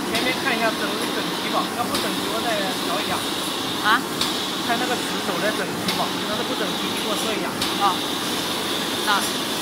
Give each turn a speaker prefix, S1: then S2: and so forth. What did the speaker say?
S1: 前面看一下整不整齐吧，要不整齐我再调一下。
S2: 啊？
S1: 看那个纸走的整齐吧，要是不整齐你给我说一下
S2: 啊。那。